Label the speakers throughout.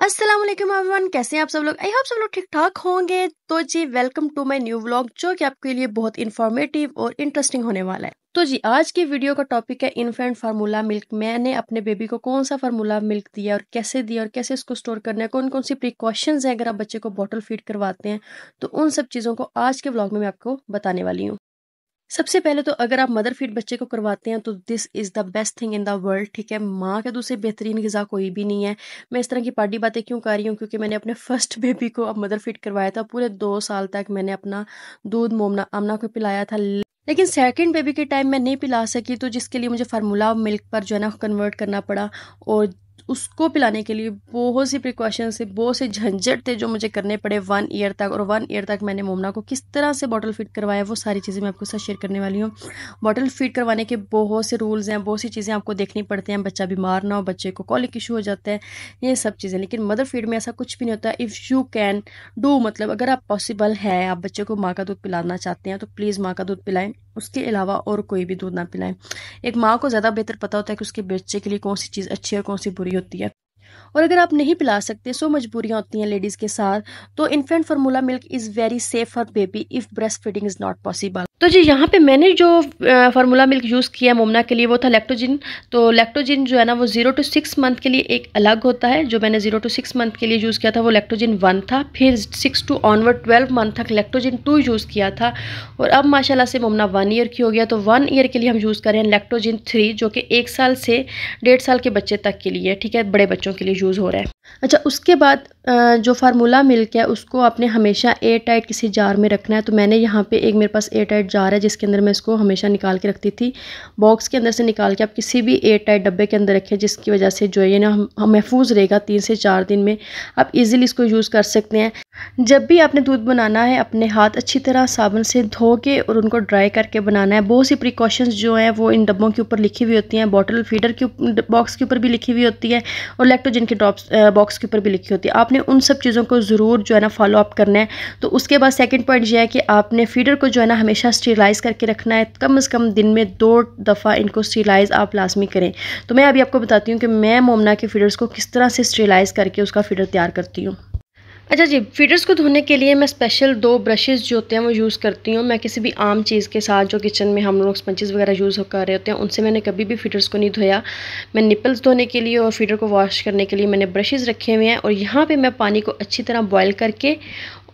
Speaker 1: अस्सलाम वालेकुम एवरीवन, कैसे हैं आप सब लोग? आई होप सब लोग ठीक ठाक होंगे। तो जी welcome to my new vlog जो कि आपके लिए बहुत इन्फॉर्मेटिव और इंटरेस्टिंग होने वाला है। तो जी, आज की वीडियो का टॉपिक है इन्फेंट फार्मूला मिल्क मैंने अपने बेबी को कौन सा फार्मूला मिल्क दिया और कैसे दिया और कैसे इसको स्टोर करना है? कौन कौन सी प्रिकॉशंस हैं? अगर आप बच्चे को बॉटल फ़ीड करवाते हैं तो उन सब चीज़ों को आज के व्लॉग में मैं आपको बताने वाली हूँ। सबसे पहले तो अगर आप मदर फ़ीड बच्चे को करवाते हैं तो this is the best thing in the world ठीक है? माँ के दूसरे बेहतरीन गज़ा कोई भी नहीं है। मैं इस तरह की पार्टी बातें क्यों कर रही हूँ? क्योंकि मैंने अपने फ़र्स्ट बेबी को अब मदर फ़ीड करवाया था, पूरे दो साल तक मैंने अपना दूध, मोमना, आमना को पिलाया था। लेकिन सेकंड बेबी के टाइम मैं नहीं पिला सकी तो जिसके लिए मुझे फार्मूला मिल्क पर जो है ना कन्वर्ट करना पड़ा, और उसको पिलाने के लिए बहुत सी प्रिकॉशन से बहुत से झंझट थे जो मुझे करने पड़े वन ईयर तक और वन ईयर तक मैंने मोमना को किस तरह से बॉटल फिट करवाया, वो सारी चीज़ें मैं आपके साथ शेयर करने वाली हूँ। बॉटल फिट करवाने के बहुत से रूल्स हैं, बहुत सी चीज़ें आपको देखनी पड़ती हैं, बच्चा बीमार ना हो, बच्चे को कॉलिक इशू हो जाता है, ये सब चीज़ें। लेकिन मदर फ़ीड में ऐसा कुछ भी नहीं होता। इफ़ यू कैन डू मतलब अगर आप पॉसिबल है, आप बच्चे को माँ का दूध पिलाना चाहते हैं तो प्लीज़ माँ का दूध पिलाएँ। उसके अलावा और कोई भी दूध ना पिलाएँ। एक माँ को ज़्यादा बेहतर पता होता है कि उसके बच्चे के लिए कौन सी चीज़ अच्छी है और कौन सी बुरी होती है और अगर आप नहीं पिला सकते सो मजबूरियाँ होती हैं लेडीज़ के साथ तो infant formula milk is very safe for baby if breast feeding is not possible तो जी, यहाँ पे मैंने जो फार्मूला मिल्क यूज़ किया मोमना के लिए, वो था लेक्टोजिन तो लेक्टोजिन जो है ना, वो ज़ीरो टू सिक्स मंथ के लिए एक अलग होता है. जो मैंने ज़ीरो टू सिक्स मंथ के लिए यूज़ किया था, वो लेक्टोजिन वन था. फिर six to onward twelve month तक लेक्टोजिन टू यूज़ किया था. और अब माशाल्लाह से मोमना वन ईयर की हो गया तो वन ईयर के लिए हम यूज़ कर रहे हैं लेक्टोजिन थ्री जो कि एक साल से डेढ़ साल के बच्चे तक के लिए, ठीक है, बड़े बच्चों के लिए यूज़ हो रहा है। अच्छा उसके बाद जो फार्मूला मिल्क है उसको आपने हमेशा एयर टाइट किसी जार में रखना है। तो मैंने यहाँ पे एक मेरे पास एयर टाइट जार है, जिसके अंदर मैं इसको हमेशा निकाल के रखती थी। बॉक्स के अंदर से निकाल के आप किसी भी एयर टाइट डब्बे के अंदर रखें, जिसकी वजह से जो है ना हम महफूज रहेगा तीन से चार दिन में। आप इजीली इसको यूज़ कर सकते हैं। जब भी आपने दूध बनाना है, अपने हाथ अच्छी तरह साबुन से धो के और उनको ड्राई करके बनाना है, बहुत सी प्रिकॉशंस जो हैं, वो इन डब्बों के ऊपर लिखी हुई होती हैं। बॉटल फीडर के बॉक्स के ऊपर भी लिखी हुई होती है और लेक्टोजिन के ड्रॉप्स के ऊपर भी लिखी होती है। आपने उन सब चीज़ों को ज़रूर जो है ना फॉलो अप करना है। तो उसके बाद सेकेंड पॉइंट यह है कि आपने फीडर को जो है ना हमेशा स्टीलाइज़ करके रखना है। कम अज़ कम दिन में दो दफ़ा इनको स्टीलाइज़ आप लाजमी करें। तो मैं अभी आपको बताती हूँ कि मैं मोमना के फीडर्स को किस तरह से स्टीलाइज़ करके उसका फीडर तैयार करती हूँ। अच्छा जी फीडर्स को धोने के लिए मैं स्पेशल दो ब्रशेज़ जो होते हैं वो यूज़ करती हूँ। मैं किसी भी आम चीज़ के साथ, जो किचन में हम लोग स्पंचेज़ वगैरह यूज़ कर रहे होते हैं, उनसे मैंने कभी भी फीडर्स को नहीं धोया। मैं निपल्स धोने के लिए और फीडर को वॉश करने के लिए मैंने ब्रशेज़ रखे हुए हैं और यहाँ पर मैं पानी को अच्छी तरह बॉयल करके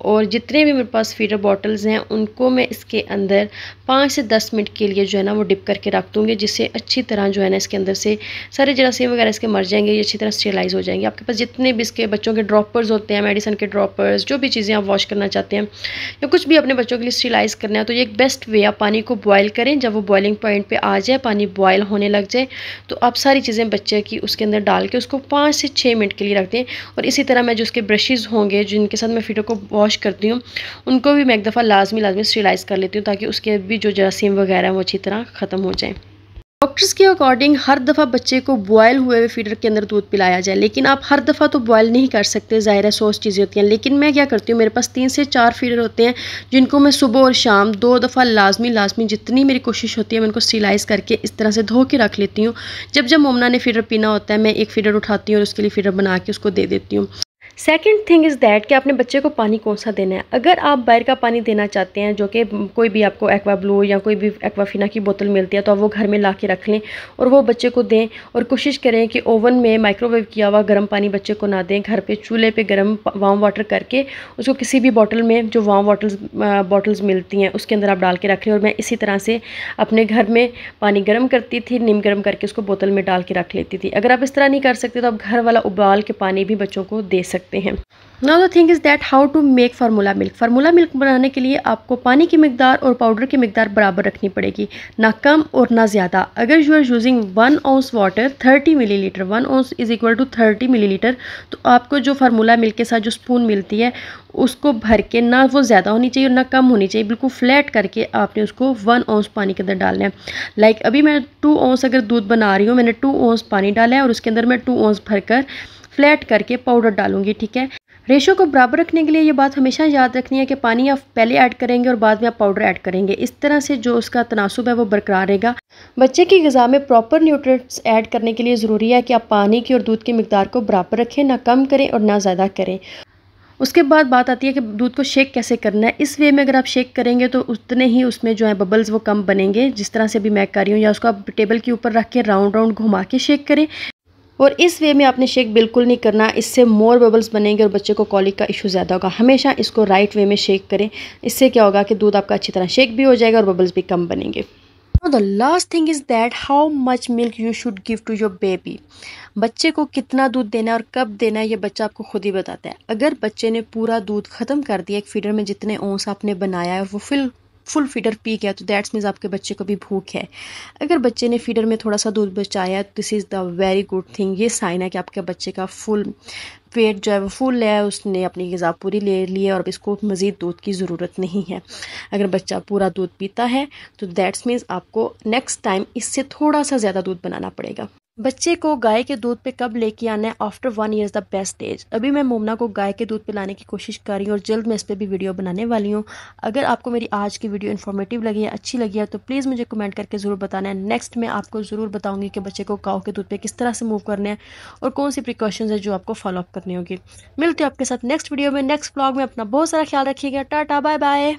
Speaker 1: और जितने भी मेरे पास फीडर बॉटल्स हैं, उनको मैं इसके अंदर पाँच से दस मिनट के लिए जो है ना वो डिप करके रख दूँगी, जिससे अच्छी तरह जो है ना इसके अंदर से सारे जरासीम वगैरह इसके मर जाएँगे, ये अच्छी तरह स्टेलाइज हो जाएँगे। आपके पास जितने भी इसके बच्चों के ड्रॉपर्स होते हैं मेडिसन के ड्रॉपर्स जो भी चीज़ें आप वॉश करना चाहते हैं, या कुछ भी अपने बच्चों के लिए स्टेलाइज करना है तो ये एक बेस्ट वे आप पानी को बॉयल करें। जब वो बॉयलिंग पॉइंट पर आ जाए, पानी बॉयल होने लग जाए तो आप सारी चीज़ें बच्चे की उसके अंदर डाल के उसको पाँच से छः मिनट के लिए रख दें। और इसी तरह मैं जो उसके ब्रशेज़ होंगे, जिनके साथ मैं फीडर को वॉश करती हूँ, उनको भी मैं एक दफ़ा लाजमी लाजमी स्टेलाइज़ कर लेती हूँ, ताकि उसके भी जो जरासीम वगैरह हैं, वो अच्छी तरह ख़त्म हो जाए। डॉक्टर्स के अकॉर्डिंग हर दफ़ा बच्चे को बॉयल हुए हुए फीडर के अंदर दूध पिलाया जाए, लेकिन आप हर दफ़ा तो बॉयल नहीं कर सकते, ज़ाहिर है सोच चीज़ें होती हैं। लेकिन मैं क्या करती हूँ, मेरे पास तीन से चार फीडर होते हैं, जिनको मैं सुबह और शाम दो दफ़ा लाजमी लाजमी जितनी मेरी कोशिश होती है, मैं उनको स्टीलाइज़ करके इस तरह से धो के रख लेती हूँ। जब जब मोमना ने फीडर पीना होता है, मैं एक फीडर उठाती हूँ और उसके लिए फीडर बना के उसको दे देती हूँ। सेकेंड थिंग इज़ दैट कि आपने बच्चे को पानी कौन सा देना है? अगर आप बाहर का पानी देना चाहते हैं, जो कि कोई भी आपको एक्वा ब्लू या कोई भी एक्वाफिना की बोतल मिलती है तो आप वो घर में ला के रख लें और वो बच्चे को दें और कोशिश करें कि ओवन में माइक्रोवेव किया हुआ गर्म पानी बच्चे को ना दें। घर पे चूल्हे पे गर्म वाम वाटर करके उसको किसी भी बॉटल में जो वाम वाटल्स बॉटल्स मिलती हैं, उसके अंदर आप डाल के रख लें। और मैं इसी तरह से अपने घर में पानी गर्म करती थी, नीम गर्म करके उसको बोतल में डाल के रख लेती थी। अगर आप इस तरह नहीं कर सकते तो आप घर वाला उबाल के पानी भी बच्चों को दे सकते सकते हैं। Now the thing is that how to make formula milk formula milk बनाने के लिए आपको पानी की मकदार और पाउडर की मकदार बराबर रखनी पड़ेगी, ना कम और ना ज़्यादा। अगर you are using one ounce water thirty millilitre one ounce is equal to thirty millilitre तो आपको जो फार्मूला मिल्क के साथ जो स्पून मिलती है, उसको भर के ना वो ज़्यादा होनी चाहिए और ना कम होनी चाहिए, बिल्कुल फ्लैट करके आपने उसको वन औंस पानी के अंदर डालना है। लाइक अभी मैं टू औंस अगर दूध बना रही हूँ, मैंने टू औंस पानी डाला है और उसके अंदर मैं टू औंस भरकर फ्लैट करके पाउडर डालूँगी, ठीक है? रेशो को बराबर रखने के लिए ये बात हमेशा याद रखनी है कि पानी आप पहले ऐड करेंगे और बाद में आप पाउडर ऐड करेंगे। इस तरह से जो उसका तनासब है वो बरकरार रहेगा। बच्चे की गज़ा में प्रॉपर न्यूट्रिएंट्स ऐड करने के लिए ज़रूरी है कि आप पानी की और दूध की मकदार को बराबर रखें, ना कम करें और ना ज़्यादा करें। उसके बाद बात आती है कि दूध को शेक कैसे करना है। इस वे में अगर आप शेक करेंगे तो उतने ही उसमें जो है बबल्स वो कम बनेंगे, जिस तरह से भी मैं कर रही हूँ, या उसको आप टेबल के ऊपर रख के राउंड राउंड घुमा के शेक करें। और इस वे में आपने शेक बिल्कुल नहीं करना। इससे मोर बबल्स बनेंगे और बच्चे को कॉलिक का इशू ज़्यादा होगा। हमेशा इसको राइट वे में शेक करें। इससे क्या होगा कि दूध आपका अच्छी तरह शेक भी हो जाएगा और बबल्स भी कम बनेंगे। The last thing is that how much milk you should give to your baby बच्चे को कितना दूध देना है और कब देना है, ये बच्चा आपको खुद ही बताता है। अगर बच्चे ने पूरा दूध ख़त्म कर दिया, एक फीडर में जितने ओंस आपने बनाया है, वो फिल फुल फीडर पी गया तो दैट्स मीन्स आपके बच्चे को भी भूख है। अगर बच्चे ने फीडर में थोड़ा सा दूध बचाया तो this is the very good thing ये साइन है कि आपके बच्चे का फुल पेट जो है वो फुल है, उसने अपनी गज़ा पूरी ले ली है और इसको मज़ीद दूध की ज़रूरत नहीं है। अगर बच्चा पूरा दूध पीता है तो दैट्स मीन्स आपको नेक्स्ट टाइम इससे थोड़ा सा ज़्यादा दूध बनाना पड़ेगा। बच्चे को गाय के दूध पे कब लेके आना है? After one year the best age अभी मैं मोमना को गाय के दूध पिलाने की कोशिश कर रही हूँ और जल्द मैं इस पर भी वीडियो बनाने वाली हूँ। अगर आपको मेरी आज की वीडियो इन्फॉर्मेटिव लगी है, अच्छी लगी है तो प्लीज़ मुझे कमेंट करके ज़रूर बताना है। नेक्स्ट मैं आपको ज़रूर बताऊँगी कि बच्चे को गाँव के दूध पर किस तरह से मूव करने हैं और कौन सी प्रिकॉशंस है जो आपको फॉलोअप करनी होगी। मिलते हो आपके साथ नेक्स्ट वीडियो में। नेक्स्ट ब्लॉग में अपना बहुत सारा ख्याल रखिएगा। Tata bye bye